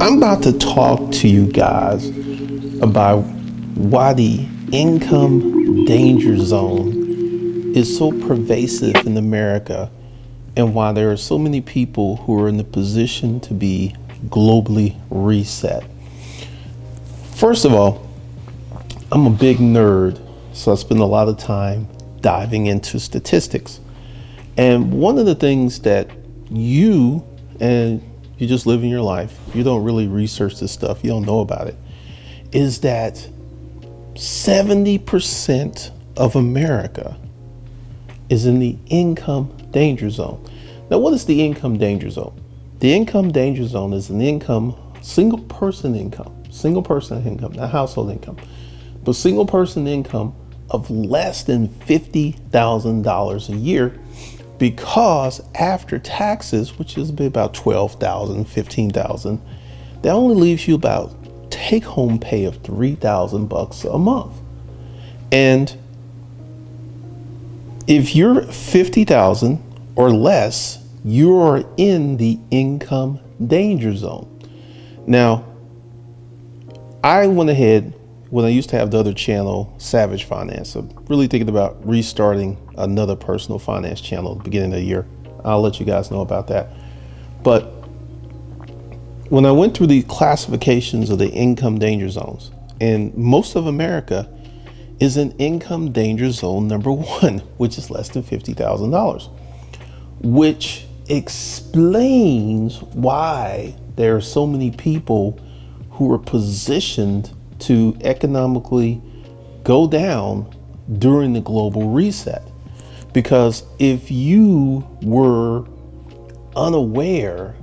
I'm about to talk to you guys about why the income danger zone is so pervasive in America and why there are so many people who are in the position to be globally reset. First of all, I'm a big nerd, so I spend a lot of time diving into statistics. And one of the things that you and you just living your life, you don't really research this stuff, you don't know about it, is that 70% of America is in the income danger zone. Now, what is the income danger zone? The income danger zone is an income, single person income, single person income, not household income, but single person income of less than $50,000 a year because after taxes, which is about 12,000, 15,000, that only leaves you about take home pay of 3,000 bucks a month. And if you're 50,000 or less, you're in the income danger zone. Now, I went ahead when I used to have the other channel, Savage Finance. I'm really thinking about restarting another personal finance channel at the beginning of the year. I'll let you guys know about that. But when I went through the classifications of the income danger zones, and most of America is in income danger zone number one, which is less than $50,000, which explains why there are so many people who are positioned to economically go down during the global reset. Because if you were unaware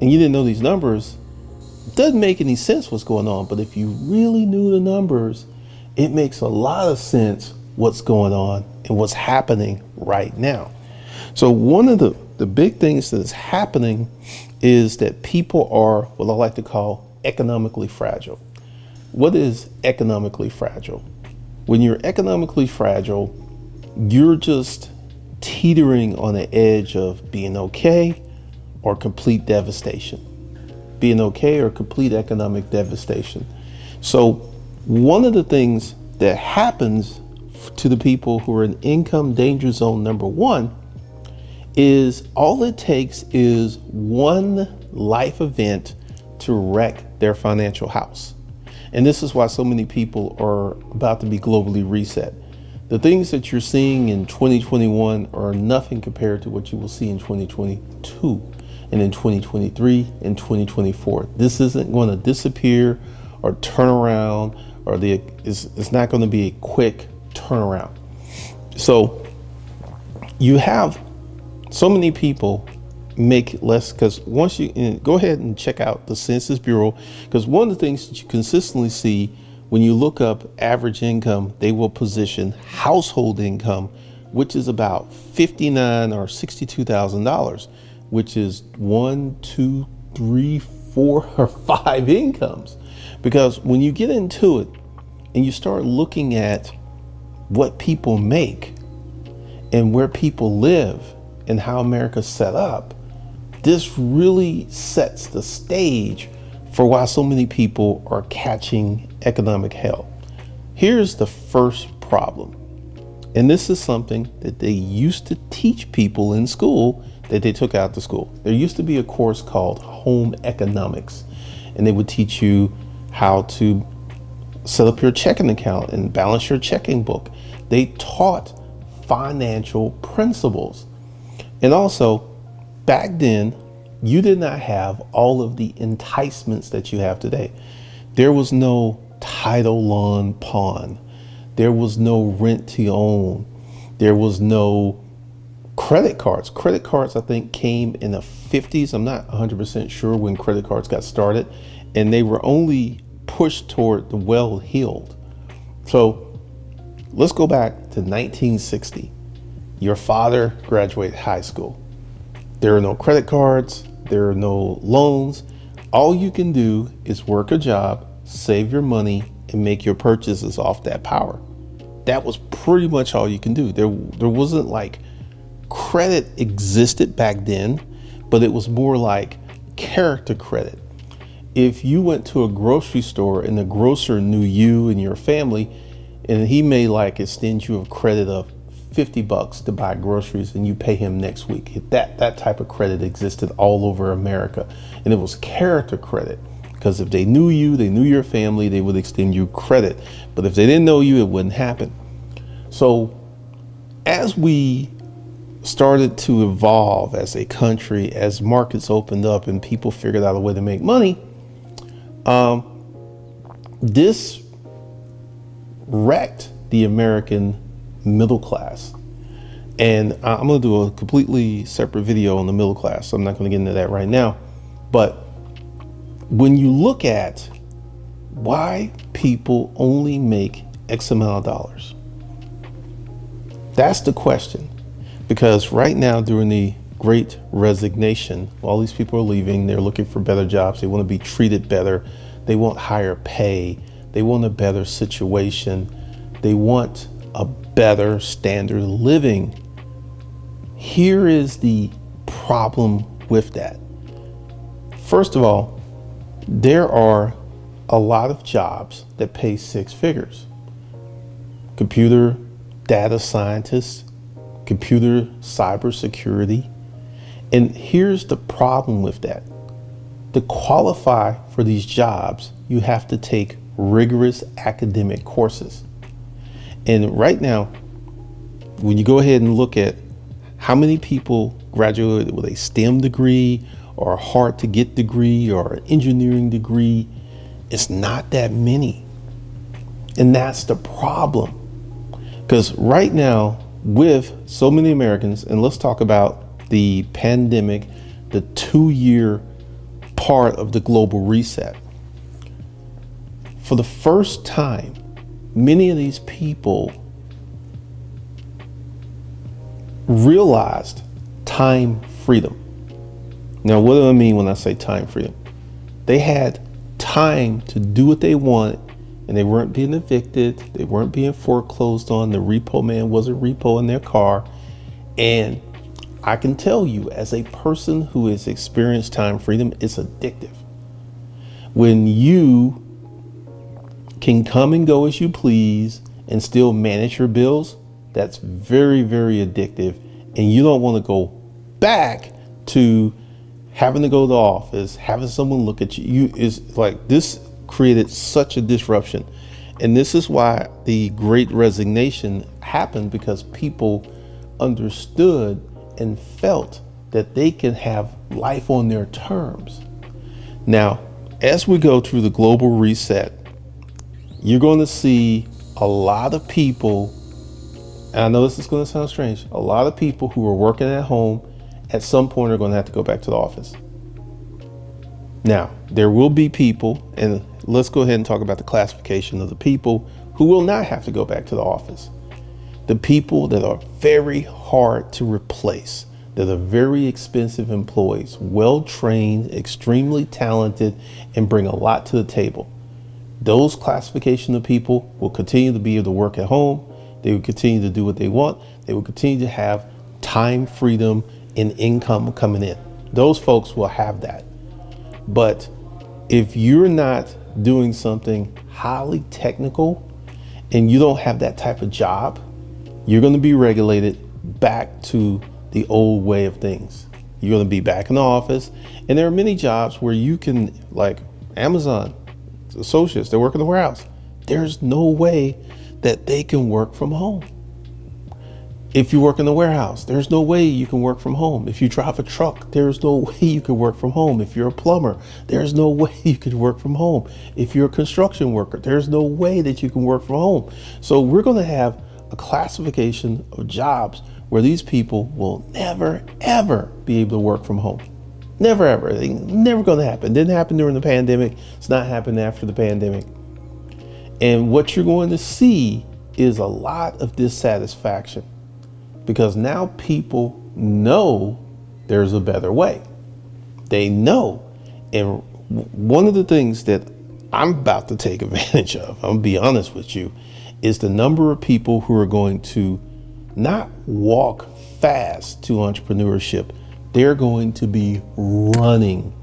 and you didn't know these numbers, it doesn't make any sense what's going on. But if you really knew the numbers, it makes a lot of sense what's going on and what's happening right now. So one of the, the big things that is happening is that people are what I like to call economically fragile. What is economically fragile? When you're economically fragile, you're just teetering on the edge of being okay or complete devastation. Being okay or complete economic devastation. So, one of the things that happens to the people who are in income danger zone number one is all it takes is one life event to wreck their financial house. And this is why so many people are about to be globally reset. The things that you're seeing in 2021 are nothing compared to what you will see in 2022 and in 2023 and 2024. This isn't going to disappear or turn around or the it's, it's not going to be a quick turnaround. So you have so many people make less because once you go ahead and check out the Census Bureau, because one of the things that you consistently see when you look up average income, they will position household income, which is about fifty-nine or sixty-two thousand dollars, which is one, two, three, four, or five incomes. Because when you get into it and you start looking at what people make and where people live and how America's set up, this really sets the stage for why so many people are catching economic hell. Here's the first problem. And this is something that they used to teach people in school that they took out to school. There used to be a course called Home Economics, and they would teach you how to set up your checking account and balance your checking book. They taught financial principles. And also, back then, you did not have all of the enticements that you have today. There was no title lawn pawn. There was no rent to own. There was no credit cards. Credit cards, I think, came in the 50s. I'm not 100% sure when credit cards got started, and they were only pushed toward the well heeled. So let's go back to 1960. Your father graduated high school. There are no credit cards, there are no loans. All you can do is work a job, save your money, and make your purchases off that power. That was pretty much all you can do. There, there wasn't like credit existed back then, but it was more like character credit. if you went to a grocery store and the grocer knew you and your family, and he may like extend you a credit of 50 bucks to buy groceries and you pay him next week. That that type of credit existed all over America. And it was character credit. Because if they knew you, they knew your family, they would extend you credit. But if they didn't know you, it wouldn't happen. So as we started to evolve as a country, as markets opened up and people figured out a way to make money, um, this wrecked the American middle class. And I'm going to do a completely separate video on the middle class. So I'm not going to get into that right now. But when you look at why people only make X amount of dollars, that's the question. Because right now, during the great resignation, all these people are leaving, they're looking for better jobs, they want to be treated better, they want higher pay, they want a better situation, they want a better standard of living. Here is the problem with that. First of all, there are a lot of jobs that pay six figures. Computer data scientists, computer cybersecurity. And here's the problem with that. To qualify for these jobs, you have to take rigorous academic courses. And right now, when you go ahead and look at how many people graduated with a STEM degree or a hard to get degree or an engineering degree, it's not that many. And that's the problem. Because right now, with so many Americans, and let's talk about the pandemic, the two year part of the global reset. For the first time, many of these people realized time freedom. Now, what do I mean when I say time freedom? They had time to do what they wanted and they weren't being evicted, they weren't being foreclosed on, the repo man wasn't repoing their car. And I can tell you, as a person who has experienced time freedom, it's addictive. When you can come and go as you please and still manage your bills, that's very, very addictive. And you don't want to go back to having to go to the office, having someone look at you. You is like this created such a disruption. And this is why the great resignation happened because people understood and felt that they can have life on their terms. Now, as we go through the global reset, you're going to see a lot of people, and I know this is going to sound strange, a lot of people who are working at home at some point are going to have to go back to the office. Now, there will be people, and let's go ahead and talk about the classification of the people who will not have to go back to the office. The people that are very hard to replace, that are very expensive employees, well trained, extremely talented, and bring a lot to the table those classification of people will continue to be able to work at home. They will continue to do what they want. They will continue to have time freedom and income coming in. Those folks will have that. But if you're not doing something highly technical and you don't have that type of job, you're going to be regulated back to the old way of things. You're going to be back in the office. And there are many jobs where you can, like Amazon, associates that work in the warehouse. There's no way that they can work from home. If you work in the warehouse, there's no way you can work from home. If you drive a truck, there's no way you can work from home. If you're a plumber, there's no way you can work from home. If you're a construction worker, there's no way that you can work from home. So we're going to have a classification of jobs where these people will never, ever be able to work from home. Never ever. Never going to happen. Didn't happen during the pandemic. It's not happening after the pandemic. And what you're going to see is a lot of dissatisfaction because now people know there's a better way. They know. And one of the things that I'm about to take advantage of, I'm gonna be honest with you, is the number of people who are going to not walk fast to entrepreneurship, they're going to be running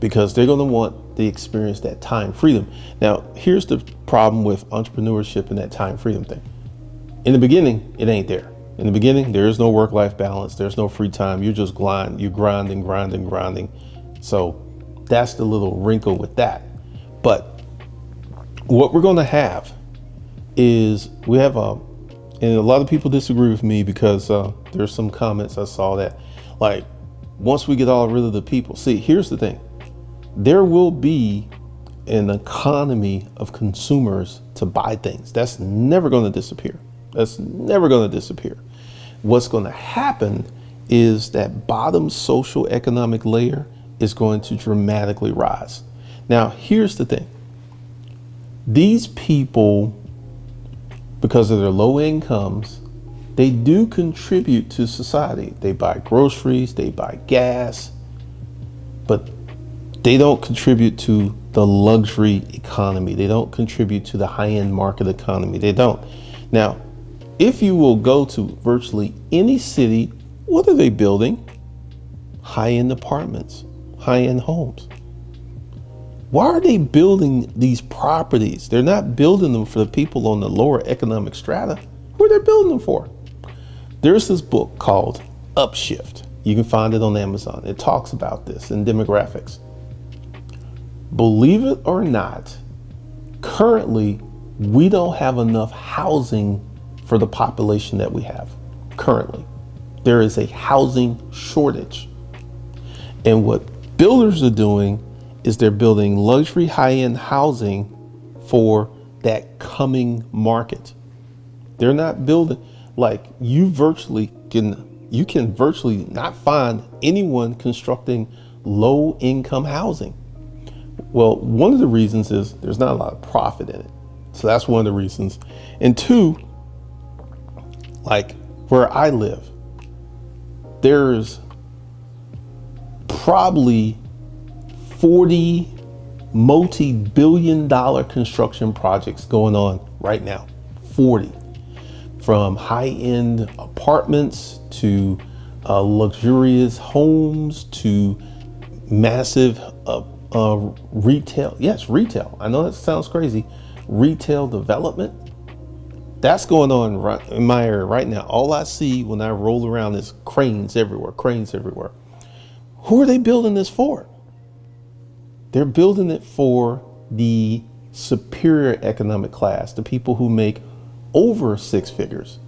because they're going to want to experience that time freedom. Now, here's the problem with entrepreneurship and that time freedom thing. In the beginning, it ain't there. In the beginning, there is no work-life balance. There's no free time. You're just grind, you're grinding, grinding, grinding. So that's the little wrinkle with that. But what we're going to have is we have a, and a lot of people disagree with me because uh, there's some comments I saw that, like, once we get all rid of the people. See, here's the thing: there will be an economy of consumers to buy things. That's never going to disappear. That's never going to disappear. What's going to happen is that bottom social economic layer is going to dramatically rise. Now, here's the thing these people, because of their low incomes, they do contribute to society. They buy groceries, they buy gas, but they don't contribute to the luxury economy. They don't contribute to the high end market economy. They don't. Now, if you will go to virtually any city, what are they building? High end apartments high end homes. Why are they building these properties? They're not building them for the people on the lower economic strata. Who are they building them for? There's this book called Upshift. You can find it on Amazon. It talks about this in demographics. Believe it or not, currently we don't have enough housing for the population that we have currently. There is a housing shortage. And what builders are doing is they're building luxury high-end housing for that coming market. They're not building like you virtually can you can virtually not find anyone constructing low income housing. Well, one of the reasons is there's not a lot of profit in it. So that's one of the reasons. And two, like where I live, there's probably 40 multi billion dollar construction projects going on right now. 40. From high end apartments to uh, luxurious homes to massive uh, uh, retail. Yes, retail. I know that sounds crazy. Retail development. That's going on right in my area right now. All I see when I roll around is cranes everywhere, cranes everywhere. Who are they building this for? They're building it for the superior economic class, the people who make over six figures.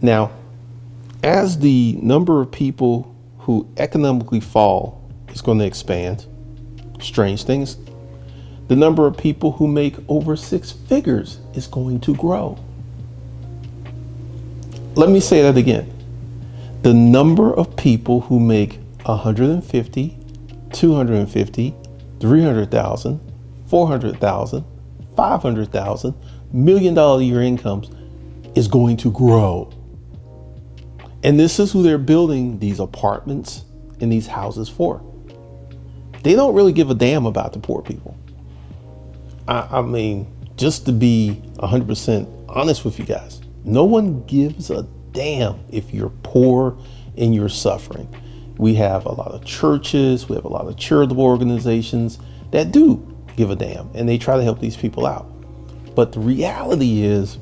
Now, as the number of people who economically fall is going to expand, strange things, the number of people who make over six figures is going to grow. Let me say that again. The number of people who make 150, 250, 300,000, 400,000, 500,000 million dollar year incomes is going to grow. And this is who they're building these apartments and these houses for. They don't really give a damn about the poor people. I, I mean, just to be 100% honest with you guys, no one gives a damn if you're poor and you're suffering. We have a lot of churches, we have a lot of charitable organizations that do give a damn and they try to help these people out. But the reality is,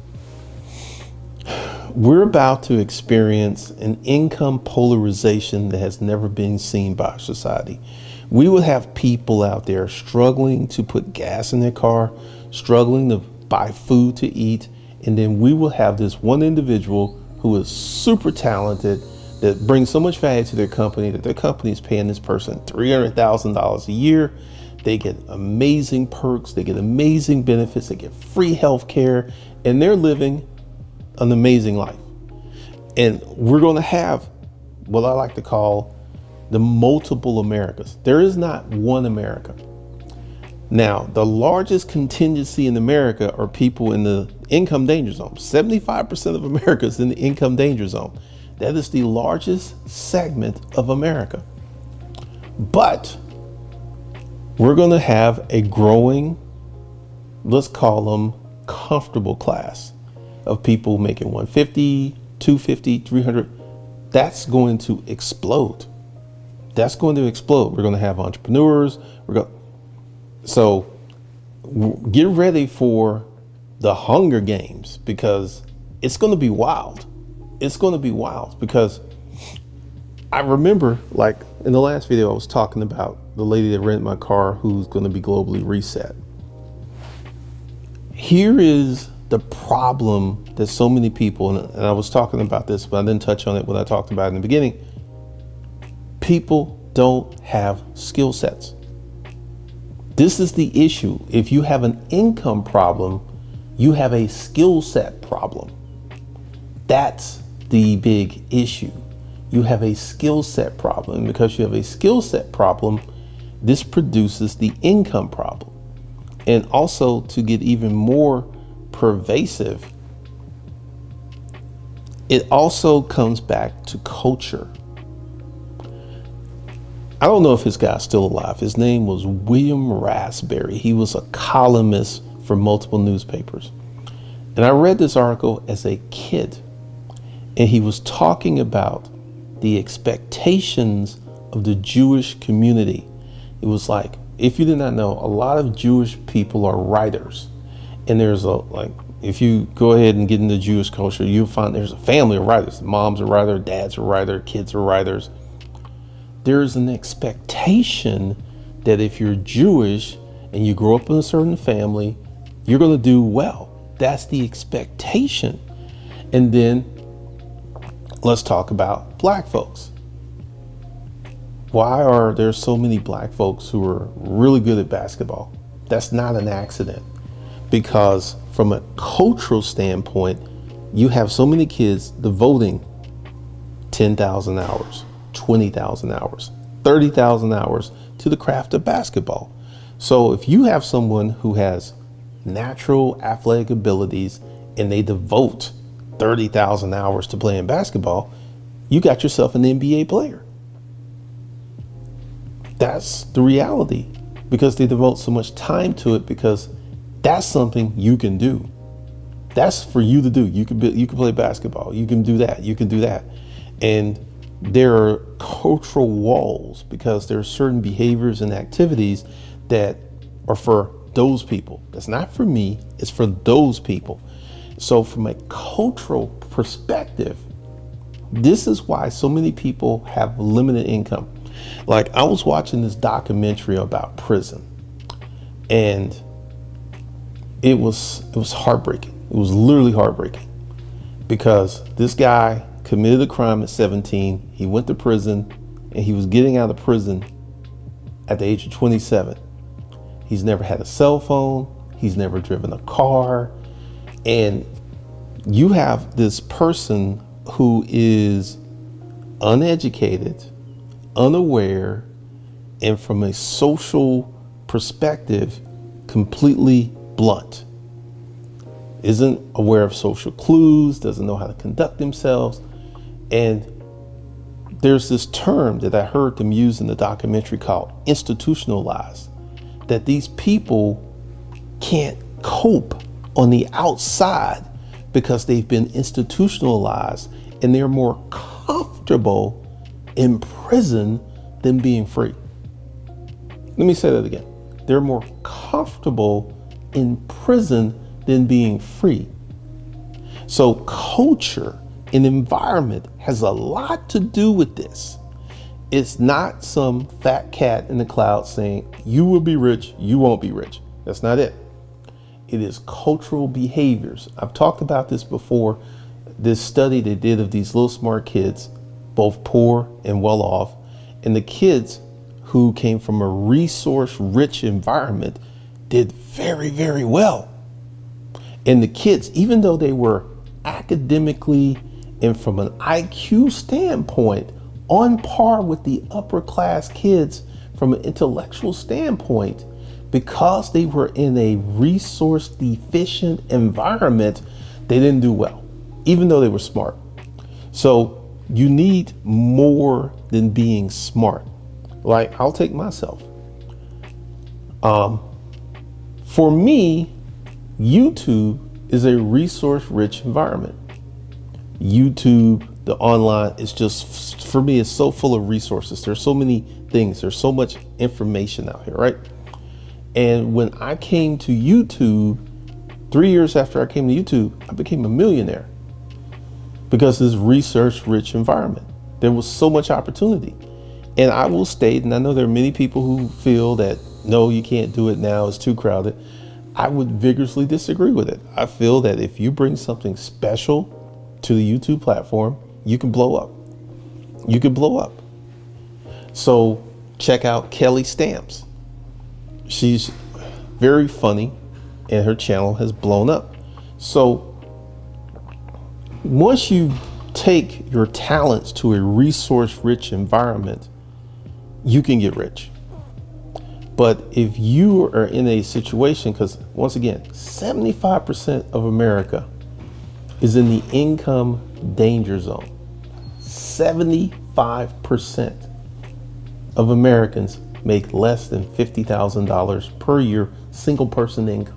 we're about to experience an income polarization that has never been seen by society. We will have people out there struggling to put gas in their car, struggling to buy food to eat, and then we will have this one individual who is super talented that brings so much value to their company that their company is paying this person $300,000 a year. They get amazing perks, they get amazing benefits, they get free health care, and they're living an amazing life. And we're going to have what I like to call the multiple Americas. There is not one America. Now, the largest contingency in America are people in the income danger zone. 75% of America is in the income danger zone. That is the largest segment of America. But we're going to have a growing, let's call them comfortable class of people making 150, 250, 300. That's going to explode. that's going to explode. We're going to have entrepreneurs. We're going so get ready for the Hunger Games because it's going to be wild. It's going to be wild because I remember, like in the last video, I was talking about the lady that rented my car who's going to be globally reset. Here is the problem that so many people, and I was talking about this, but I didn't touch on it when I talked about it in the beginning. People don't have skill sets. This is the issue. If you have an income problem, you have a skill set problem. That's the big issue. You have a skill set problem. Because you have a skill set problem, this produces the income problem. And also, to get even more pervasive, it also comes back to culture. I don't know if this guy's still alive. His name was William Raspberry. He was a columnist for multiple newspapers. And I read this article as a kid, and he was talking about the expectations of the Jewish community. It was like, if you did not know, a lot of Jewish people are writers. And there's a, like, if you go ahead and get into Jewish culture, you'll find there's a family of writers. Moms are writers, dads are writers, kids are writers there's an expectation that if you're Jewish and you grow up in a certain family, you're going to do well. That's the expectation. And then let's talk about black folks. Why are there so many black folks who are really good at basketball? That's not an accident because from a cultural standpoint, you have so many kids devoting 10,000 hours 20,000 hours, 30,000 hours to the craft of basketball. So if you have someone who has natural athletic abilities and they devote 30,000 hours to playing basketball, you got yourself an NBA player. That's the reality because they devote so much time to it because that's something you can do. That's for you to do. You can be, you can play basketball. You can do that. You can do that. And there are cultural walls because there are certain behaviors and activities that are for those people. That's not for me, it's for those people. So, from a cultural perspective, this is why so many people have limited income. Like, I was watching this documentary about prison, and it was it was heartbreaking. It was literally heartbreaking because this guy committed a crime at 17. He went to prison and he was getting out of prison at the age of 27. He's never had a cell phone, he's never driven a car. And you have this person who is uneducated, unaware, and from a social perspective, completely blunt. Isn't aware of social clues, doesn't know how to conduct themselves, and there's this term that I heard them use in the documentary called institutionalized, that these people can't cope on the outside because they've been institutionalized and they're more comfortable in prison than being free. Let me say that again. They're more comfortable in prison than being free. So, culture and environment has a lot to do with this. It's not some fat cat in the cloud saying, you will be rich, you won't be rich. That's not it. It is cultural behaviors. I've talked about this before. This study they did of these little smart kids, both poor and well off, and the kids who came from a resource rich environment did very, very well. And the kids, even though they were academically and from an IQ standpoint, on par with the upper class kids from an intellectual standpoint, because they were in a resource deficient environment, they didn't do well, even though they were smart. So you need more than being smart. Like, I'll take myself. Um, for me, YouTube is a resource rich environment. YouTube the online is just for me it's so full of resources. There's so many things. There's so much information out here right? And when i came to youtube three years after i came to youtube i became a millionaire because this research rich environment. There was so much opportunity. And i will state and i know there are many people who feel that no you can't do it now it's too crowded i would vigorously disagree with it i feel that if you bring something special to the youtube platform you can blow up. You can blow up. So check out Kelly Stamps. She's very funny and her channel has blown up. So once you take your talents to a resource rich environment, you can get rich. But if you are in a situation, because once again, 75% of America is in the income danger zone. 75% of Americans make less than $50,000 per year single person income.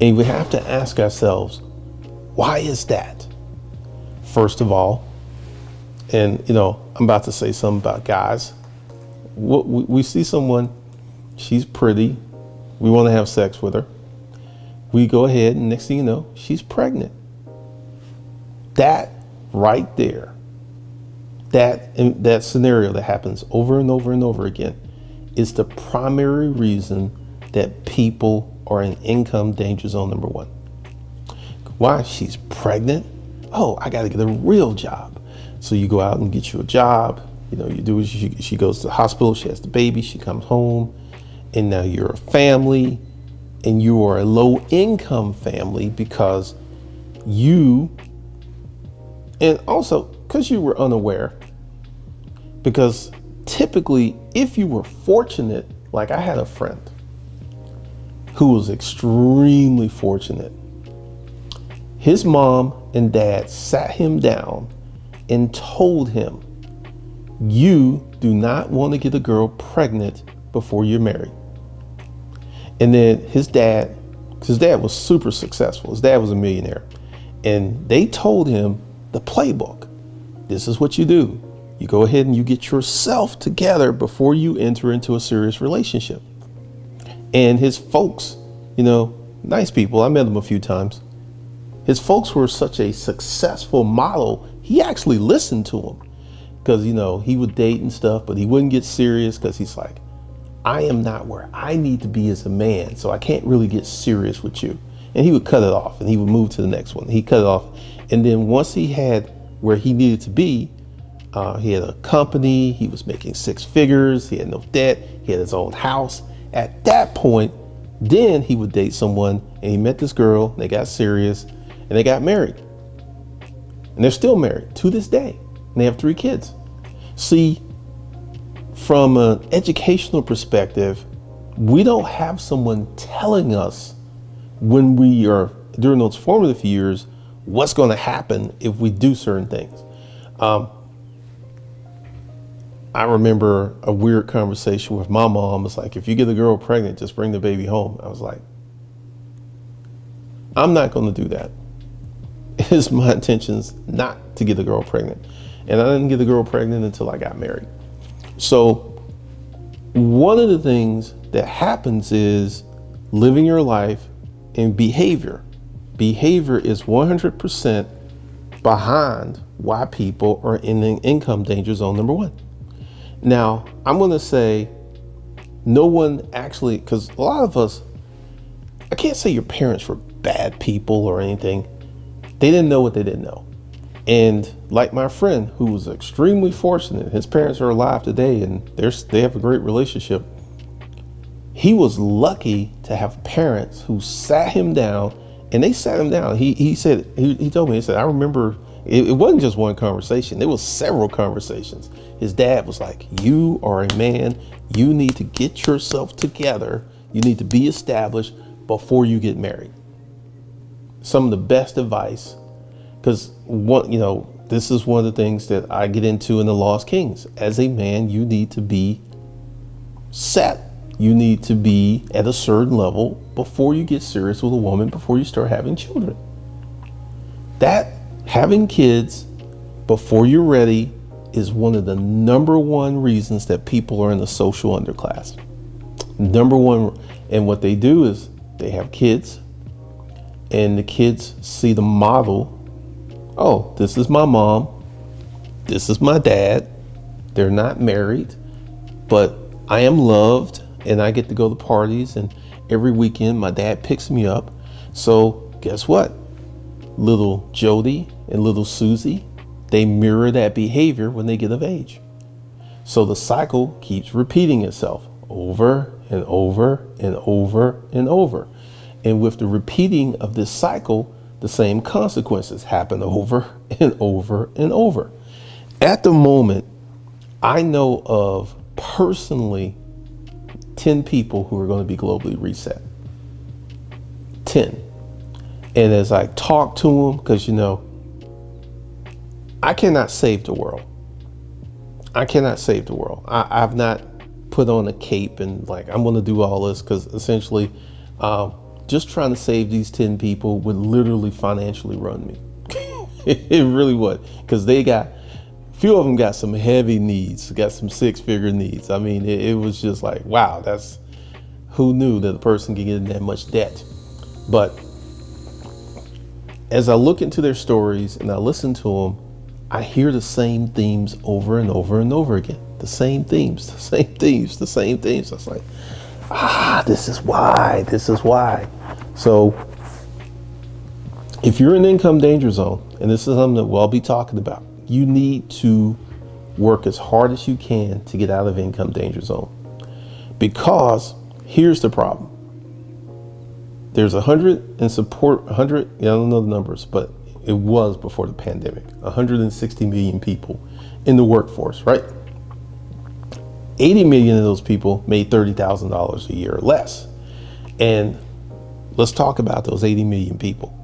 And we have to ask ourselves, why is that? First of all, and you know, I'm about to say something about guys. We see someone, she's pretty, we want to have sex with her. We go ahead, and next thing you know, she's pregnant. That right there, that, that scenario that happens over and over and over again is the primary reason that people are in income danger zone number one. Why? She's pregnant. Oh, I got to get a real job. So you go out and get you a job. You know, you do. She, she goes to the hospital. She has the baby. She comes home, and now you're a family, and you are a low income family because you and also, because you were unaware, because typically, if you were fortunate, like I had a friend who was extremely fortunate, his mom and dad sat him down and told him, You do not want to get a girl pregnant before you're married. And then his dad, his dad was super successful, his dad was a millionaire. And they told him, the playbook. This is what you do. You go ahead and you get yourself together before you enter into a serious relationship. And his folks, you know, nice people, I met them a few times. His folks were such a successful model, he actually listened to them because, you know, he would date and stuff, but he wouldn't get serious because he's like, I am not where I need to be as a man, so I can't really get serious with you. And he would cut it off and he would move to the next one. He cut it off and then once he had where he needed to be, uh, he had a company, he was making six figures, he had no debt, he had his own house. At that point, then he would date someone and he met this girl, they got serious, and they got married. And they're still married to this day. And they have three kids. See, from an educational perspective, we don't have someone telling us when we are during those formative years what's going to happen if we do certain things. Um, I remember a weird conversation with my mom. It's like, if you get a girl pregnant, just bring the baby home. I was like, I'm not going to do that. It's my intentions not to get the girl pregnant. And I didn't get the girl pregnant until I got married. So, one of the things that happens is living your life in behavior behavior is 100% behind why people are in the income danger zone number one. Now, I'm going to say no one actually, because a lot of us, I can't say your parents were bad people or anything. They didn't know what they didn't know. And like my friend who was extremely fortunate, his parents are alive today and they're, they have a great relationship. He was lucky to have parents who sat him down and they sat him down. He he said he, he told me he said I remember it, it wasn't just one conversation. There was several conversations. His dad was like, "You are a man. You need to get yourself together. You need to be established before you get married." Some of the best advice, because one you know this is one of the things that I get into in the Lost Kings. As a man, you need to be set you need to be at a certain level before you get serious with a woman, before you start having children. That having kids before you're ready is one of the number one reasons that people are in the social underclass. Number one, and what they do is they have kids, and the kids see the model. Oh, this is my mom. This is my dad. They're not married, but I am loved, and I get to go to parties. And every weekend, my dad picks me up. So, guess what? Little Jody and little Susie, they mirror that behavior when they get of age. So the cycle keeps repeating itself over and over and over and over. And with the repeating of this cycle, the same consequences happen over and over and over. At the moment, I know of personally 10 people who are going to be globally reset. 10. And as I talk to them, because you know, I cannot save the world. I cannot save the world. I, have not put on a cape and like, I'm going to do all this because essentially, um, just trying to save these 10 people would literally financially run me. it really would because they got a few of them got some heavy needs got some six figure needs. I mean it, it, was just like wow that's who knew that a person could get in that much debt? But as i look into their stories and i listen to them i hear the same themes over and over and over again. The same themes the same themes the same themes. I was like ah this is why this is why so if you're in income danger zone, and this is something that we'll be talking about, you need to work as hard as you can to get out of income danger zone. Because here's the problem. There's a hundred and support hundred, I don't know the numbers, but it was before the pandemic, 160 million people in the workforce, right? 80 million of those people made $30,000 a year or less. And let's talk about those 80 million people.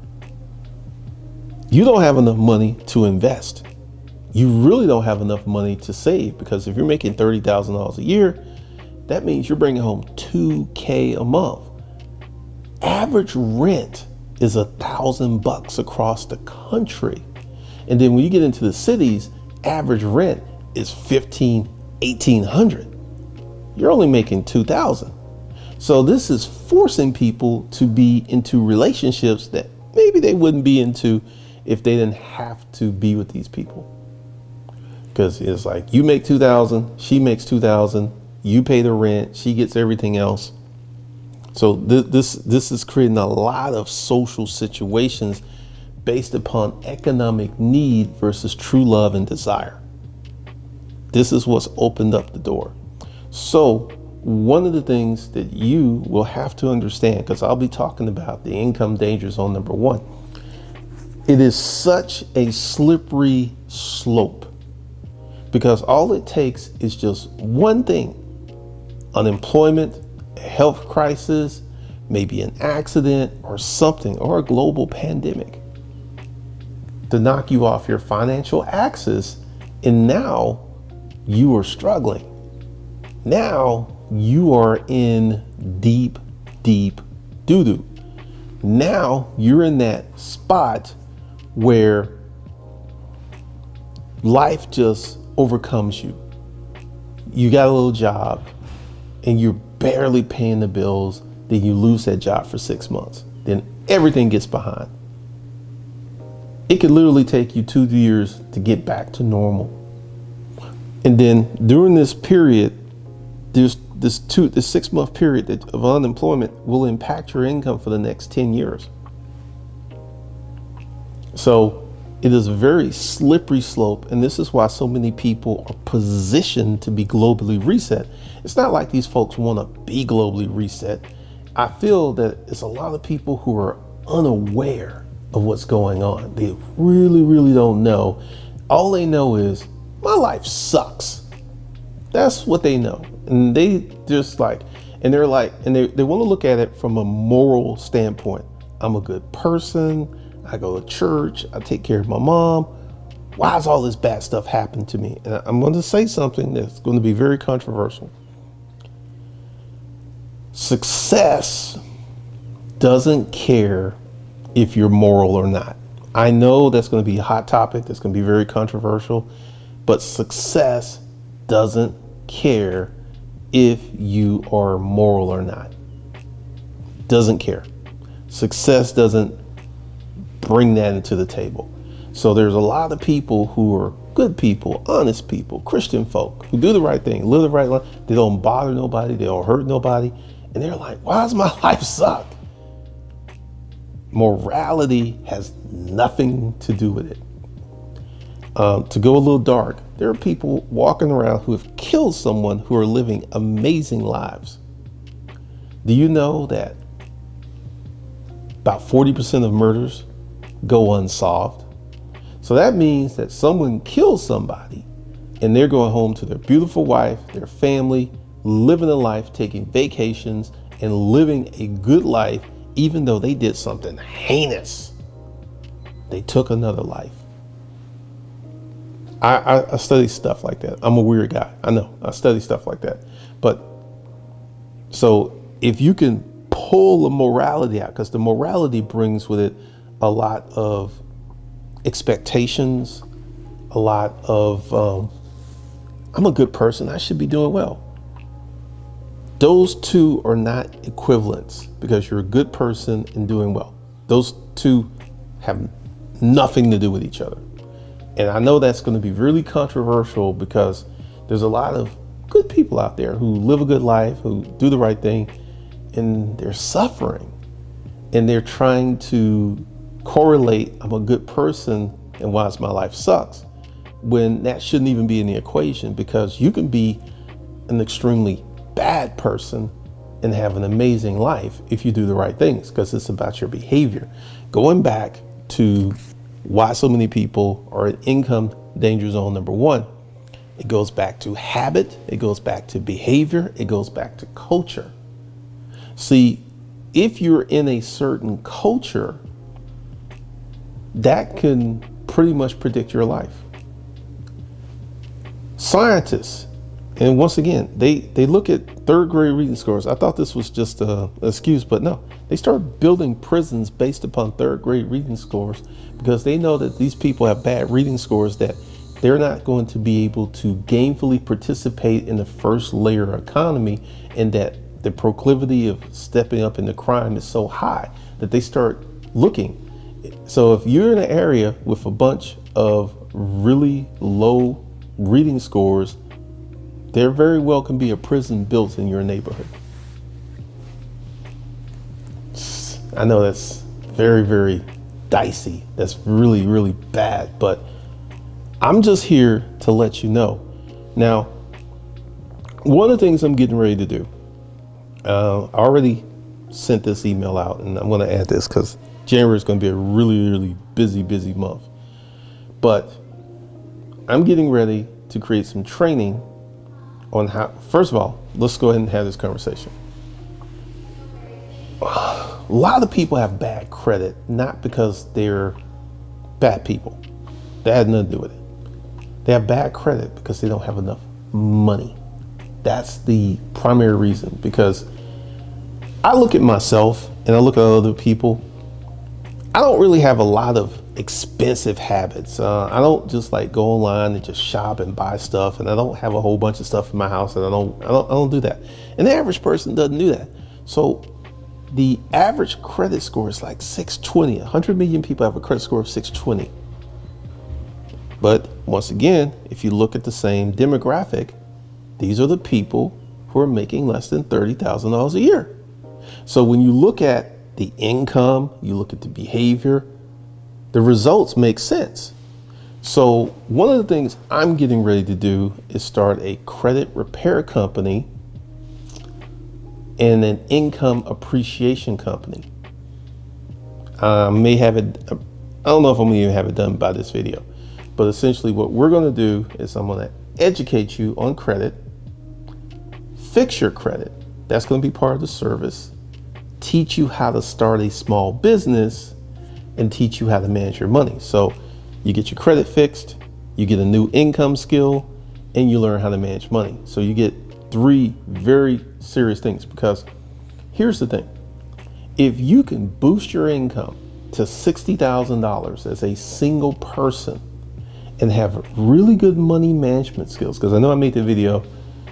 You don't have enough money to invest. You really don't have enough money to save because if you're making $30,000 a year, that means you're bringing home 2K a month. Average rent is a thousand bucks across the country. And then when you get into the cities, average rent is 15, 1800. You're only making 2000. So this is forcing people to be into relationships that maybe they wouldn't be into if they didn't have to be with these people. Because it's like you make 2000, she makes 2000, you pay the rent, she gets everything else. So th- this this is creating a lot of social situations based upon economic need versus true love and desire. This is what's opened up the door. So one of the things that you will have to understand, because I'll be talking about the income danger zone number one, it is such a slippery slope because all it takes is just one thing unemployment, a health crisis, maybe an accident or something, or a global pandemic to knock you off your financial axis. And now you are struggling. Now you are in deep, deep doo doo. Now you're in that spot where life just overcomes you. You got a little job and you're barely paying the bills, then you lose that job for six months. Then everything gets behind. It could literally take you two years to get back to normal. And then during this period, there's this two this six month period of unemployment will impact your income for the next 10 years. So it is a very slippery slope, and this is why so many people are positioned to be globally reset. It's not like these folks want to be globally reset. I feel that it's a lot of people who are unaware of what's going on. They really, really don't know. All they know is my life sucks. That's what they know. And they just like, and they're like, and they, they want to look at it from a moral standpoint. I'm a good person. I go to church. I take care of my mom. Why has all this bad stuff happened to me? And I'm going to say something that's going to be very controversial. Success doesn't care if you're moral or not. I know that's going to be a hot topic, that's going to be very controversial, but success doesn't care if you are moral or not. Doesn't care. Success doesn't bring that into the table. So there's a lot of people who are good people, honest people, Christian folk who do the right thing, live the right life. They don't bother nobody, they don't hurt nobody. And they're like, why does my life suck? Morality has nothing to do with it. Um, to go a little dark, there are people walking around who have killed someone who are living amazing lives. Do you know that about 40% of murders go unsolved? So that means that someone kills somebody and they're going home to their beautiful wife, their family, living a life, taking vacations, and living a good life, even though they did something heinous. They took another life. I, I, I, study stuff like that. I'm a weird guy. I know. I study stuff like that. But so if you can pull the morality out, because the morality brings with it a lot of expectations, a lot of, um, I'm a good person, I should be doing well. Those two are not equivalents because you're a good person and doing well. Those two have nothing to do with each other. And I know that's going to be really controversial because there's a lot of good people out there who live a good life, who do the right thing, and they're suffering. And they're trying to correlate, I'm a good person, and why is my life sucks, when that shouldn't even be in the equation because you can be an extremely bad person and have an amazing life if you do the right things because it's about your behavior. Going back to why so many people are in income danger zone number one, it goes back to habit, it goes back to behavior, it goes back to culture. See, if you're in a certain culture that can pretty much predict your life. Scientists, and once again, they, they look at third grade reading scores. I thought this was just an excuse, but no. They start building prisons based upon third grade reading scores because they know that these people have bad reading scores that they're not going to be able to gainfully participate in the first layer economy and that the proclivity of stepping up into crime is so high that they start looking so if you're in an area with a bunch of really low reading scores, there very well can be a prison built in your neighborhood. I know that's very, very dicey. That's really, really bad, but I'm just here to let you know. Now, one of the things I'm getting ready to do, uh, I already sent this email out, and I'm going to add this because January is going to be a really, really busy, busy month. But I'm getting ready to create some training on how, first of all, let's go ahead and have this conversation. A lot of people have bad credit, not because they're bad people. That has nothing to do with it. They have bad credit because they don't have enough money. That's the primary reason because I look at myself and I look at other people I don't really have a lot of expensive habits. Uh, I don't just like go online and just shop and buy stuff, and I don't have a whole bunch of stuff in my house, and I don't, I don't, I don't do that. And the average person doesn't do that. So the average credit score is like 620. 100 million people have a credit score of 620. But once again, if you look at the same demographic, these are the people who are making less than $30,000 a year. So when you look at the income, you look at the behavior, the results make sense. So, one of the things I'm getting ready to do is start a credit repair company and an income appreciation company. I may have it, I don't know if I'm gonna even have it done by this video, but essentially, what we're gonna do is I'm gonna educate you on credit, fix your credit. That's gonna be part of the service teach you how to start a small business and teach you how to manage your money. So you get your credit fixed, you get a new income skill, and you learn how to manage money. So you get three very serious things because here's the thing if you can boost your income to $60,000 as a single person and have really good money management skills, because I know I made the video,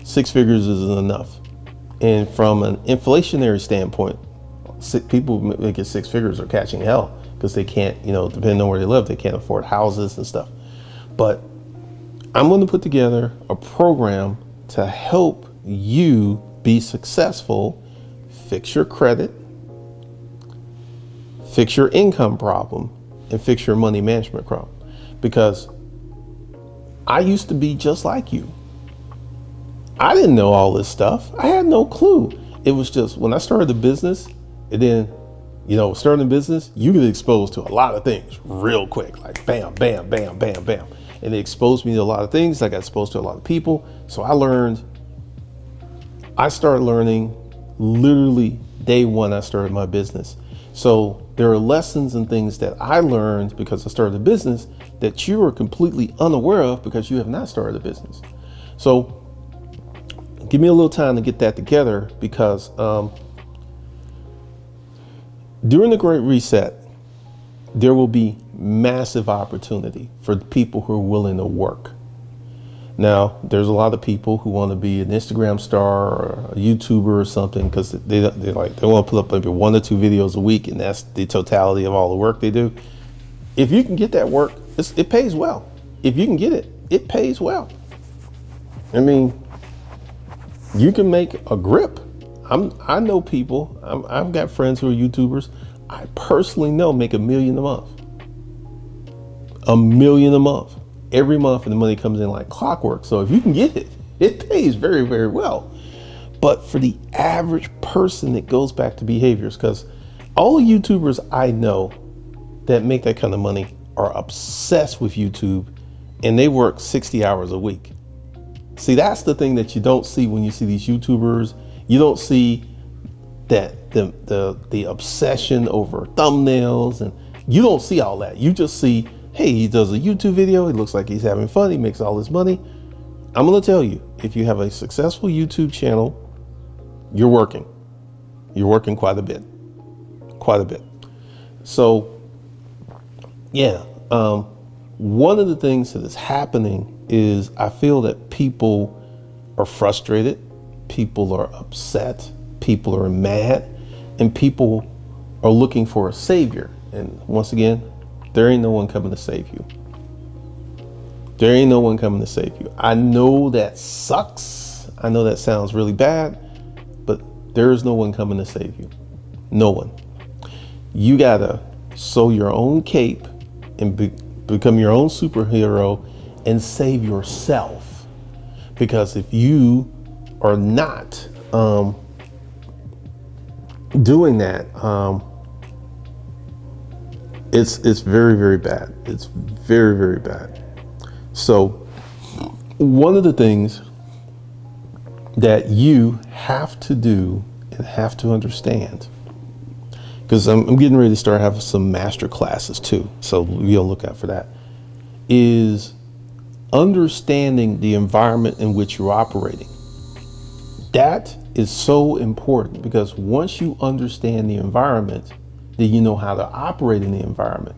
six figures isn't enough. And from an inflationary standpoint, people making six figures are catching hell because they can't, you know, depending on where they live, they can't afford houses and stuff. But I'm going to put together a program to help you be successful, fix your credit, fix your income problem, and fix your money management problem. Because I used to be just like you. I didn't know all this stuff. I had no clue. It was just when I started the business, and then, you know, starting a business, you get exposed to a lot of things real quick, like bam, bam, bam, bam, bam. And it exposed me to a lot of things. I got exposed to a lot of people. So I learned, I started learning literally day one I started my business. So there are lessons and things that I learned because I started a business that you are completely unaware of because you have not started a business. So give me a little time to get that together because um, during the Great Reset, there will be massive opportunity for people who are willing to work. Now, there's a lot of people who want to be an Instagram star or a YouTuber or something because they they like they want to put up maybe one or two videos a week, and that's the totality of all the work they do. If you can get that work, it pays well. If you can get it, it pays well. I mean, you can make a grip I'm I know people. i have got friends who are YouTubers. I personally know make a million a month. A million a month every month, and the money comes in like clockwork. So if you can get it, it pays very very well. But for the average person, it goes back to behaviors because all YouTubers I know that make that kind of money are obsessed with YouTube and they work 60 hours a week. See, that's the thing that you don't see when you see these YouTubers you don't see that the the the obsession over thumbnails and you don't see all that. You just see, hey, he does a YouTube video, he looks like he's having fun, he makes all this money. I'm gonna tell you, if you have a successful YouTube channel, you're working. You're working quite a bit. Quite a bit. So yeah, um, one of the things that is happening is I feel that people are frustrated people are upset, people are mad, and people are looking for a savior. And once again, there ain't no one coming to save you. There ain't no one coming to save you. I know that sucks. I know that sounds really bad, but there is no one coming to save you. No one. You gotta sew your own cape and be, become your own superhero and save yourself. Because if you are not um, doing that, um, it's it's very very bad. It's very very bad. So one of the things that you have to do and have to understand because I'm, I'm, getting ready to start having some master classes too so you'll look out for that is understanding the environment in which you're operating that is so important because once you understand the environment, then you know how to operate in the environment.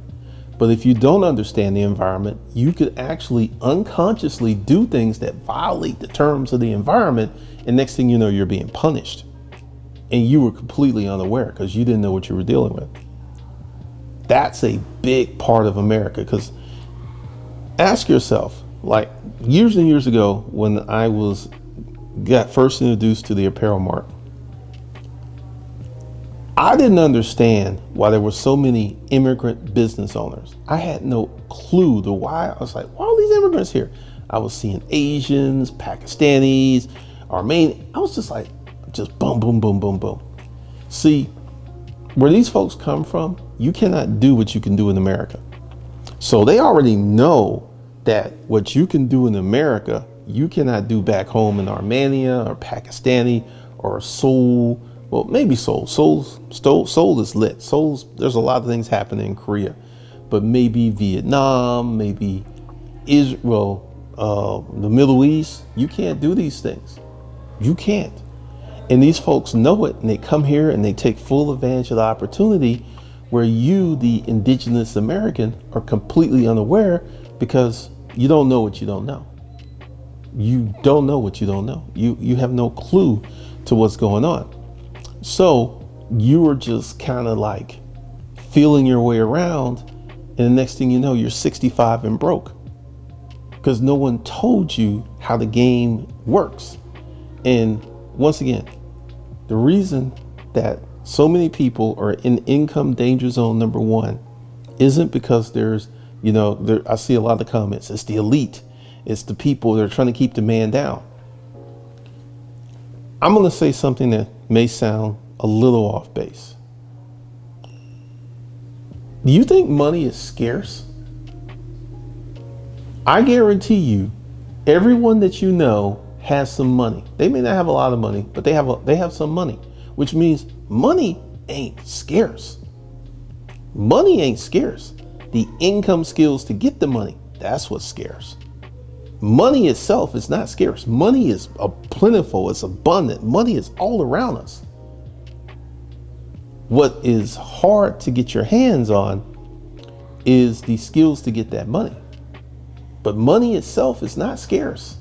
But if you don't understand the environment, you could actually unconsciously do things that violate the terms of the environment. And next thing you know, you're being punished. And you were completely unaware because you didn't know what you were dealing with. That's a big part of America because ask yourself, like years and years ago, when I was got first introduced to the apparel mart, I didn't understand why there were so many immigrant business owners. I had no clue the why. I was like, why are these immigrants here? I was seeing Asians, Pakistanis, Armenian. I was just like, just boom, boom, boom, boom, boom. See, where these folks come from, you cannot do what you can do in America. So they already know that what you can do in America, you cannot do back home in Armenia or Pakistani or Seoul. Well, maybe Seoul. Seoul's, Seoul, is lit. Seoul's, there's a lot of things happening in Korea. But maybe Vietnam, maybe Israel, uh, the Middle East, you can't do these things. You can't. And these folks know it and they come here and they take full advantage of the opportunity. where you, the indigenous American, are completely unaware because you don't know what you don't know. You don't know what you don't know. You you have no clue to what's going on. So you are just kind of like feeling your way around, and the next thing you know, you're 65 and broke because no one told you how the game works. And once again, the reason that so many people are in income danger zone number one isn't because there's, you know, there, I see a lot of comments. It's the elite. It's the people that are trying to keep the man down. I'm going to say something that may sound a little off base. Do you think money is scarce? I guarantee you, everyone that you know has some money. They may not have a lot of money, but they have a, they have some money, which means money ain't scarce. Money ain't scarce. The income skills to get the money, that's what's scarce. Money itself is not scarce. Money is plentiful, it's abundant. Money is all around us. What is hard to get your hands on is the skills to get that money. But money itself is not scarce.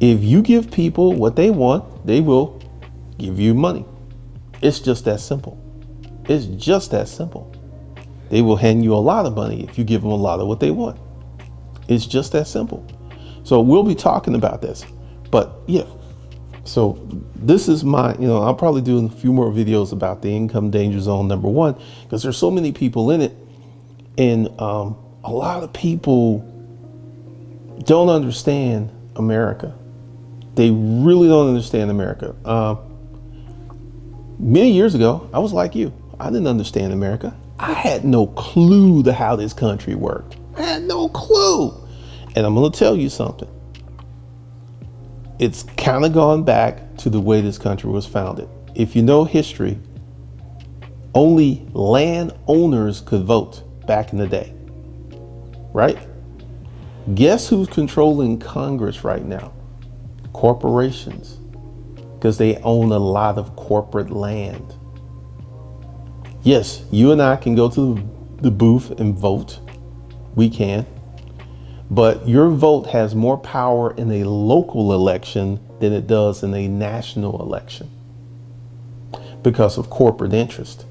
If you give people what they want, they will give you money. It's just that simple. It's just that simple. They will hand you a lot of money if you give them a lot of what they want. It's just that simple. So we'll be talking about this. But yeah, so this is my, you know, I'll probably do a few more videos about the income danger zone number one because there's so many people in it. And um, a lot of people don't understand America. They really don't understand America. Uh, many years ago, I was like you. I didn't understand America. I had no clue to how this country worked. I had no clue. And I'm going to tell you something. It's kind of gone back to the way this country was founded. If you know history, only landowners could vote back in the day, right? Guess who's controlling Congress right now? Corporations, because they own a lot of corporate land. Yes, you and I can go to the booth and vote. We can. But your vote has more power in a local election than it does in a national election because of corporate interest.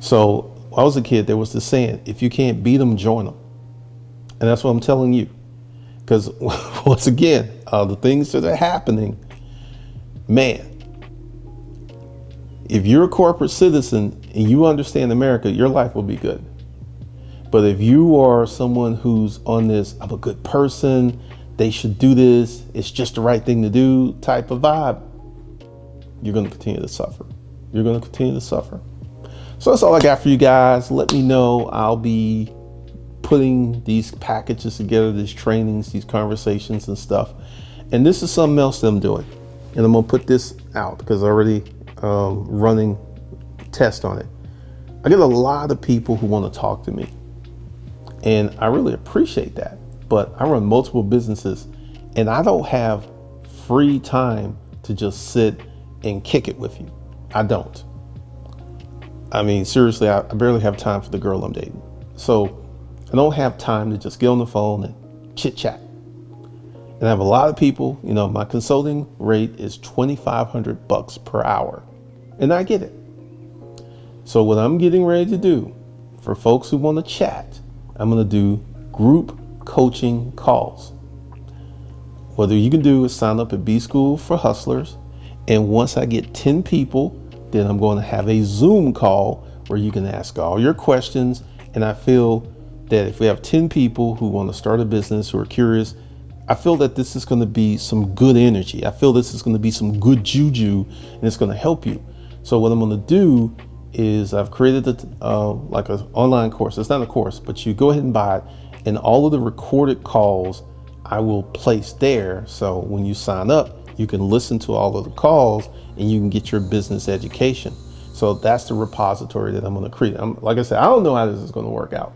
So I was a kid, there was this saying, if you can't beat them, join them. And that's what I'm telling you. Because once again, uh, the things that are happening, man, if you're a corporate citizen and you understand America, your life will be good. But if you are someone who's on this, I'm a good person, they should do this, it's just the right thing to do type of vibe, you're going to continue to suffer. You're going to continue to suffer. So that's all I got for you guys. Let me know. I'll be putting these packages together, these trainings, these conversations and stuff. And this is something else that I'm doing. And I'm going to put this out because I already um, running test on it. I get a lot of people who want to talk to me and I really appreciate that. But I run multiple businesses and I don't have free time to just sit and kick it with you. I don't. I mean, seriously, I, barely have time for the girl I'm dating. So I don't have time to just get on the phone and chit chat. And I have a lot of people, you know, my consulting rate is 2,500 bucks per hour. And I get it. So what I'm getting ready to do for folks who want to chat I'm going to do group coaching calls. Whether you can do is sign up at B School for Hustlers. And once I get 10 people, then I'm going to have a Zoom call where you can ask all your questions. And I feel that if we have 10 people who want to start a business who are curious, I feel that this is going to be some good energy. I feel this is going to be some good juju and it's going to help you. So, what I'm going to do is I've created a, uh, like an online course. It's not a course, but you go ahead and buy it, and all of the recorded calls I will place there. So when you sign up, you can listen to all of the calls and you can get your business education. So that's the repository that I'm going to create. I'm, like I said, I don't know how this is going to work out,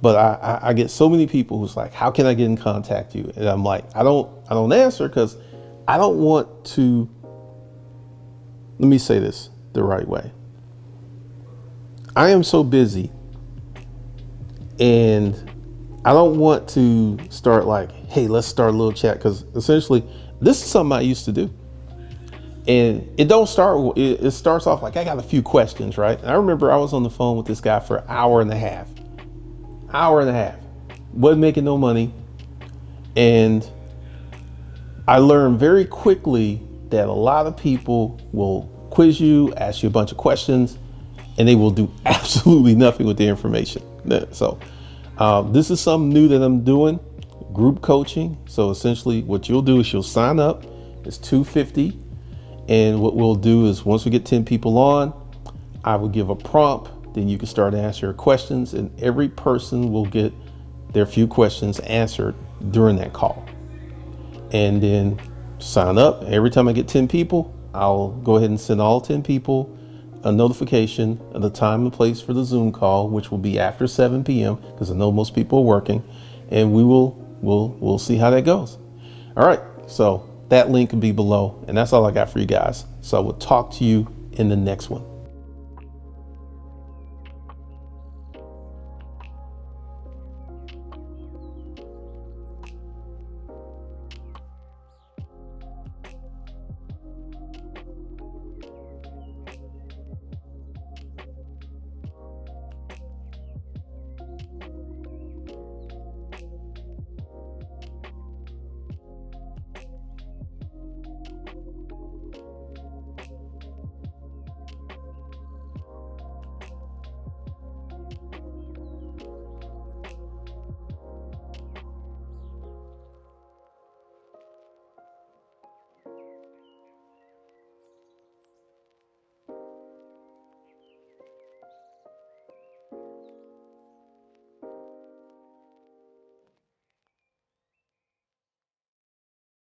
but I, I, I get so many people who's like, "How can I get in contact you?" And I'm like, I don't, I don't answer because I don't want to. Let me say this the right way. I am so busy and I don't want to start like, hey, let's start a little chat because essentially this is something I used to do. And it don't start, it, starts off like I got a few questions, right? And I remember I was on the phone with this guy for an hour and a half. Hour and a half. Wasn't making no money. And I learned very quickly that a lot of people will quiz you, ask you a bunch of questions, and they will do absolutely nothing with the information. So, um, this is something new that I'm doing group coaching. So, essentially, what you'll do is you'll sign up, it's 250 and what we'll do is once we get 10 people on, I will give a prompt, then you can start to answer your questions, and every person will get their few questions answered during that call. And then sign up. Every time I get 10 people, I'll go ahead and send all 10 people a notification of the time and place for the Zoom call, which will be after 7 p.m. because I know most people are working, and we will we'll we'll see how that goes. All right, so that link will be below, and that's all I got for you guys. So I will talk to you in the next one.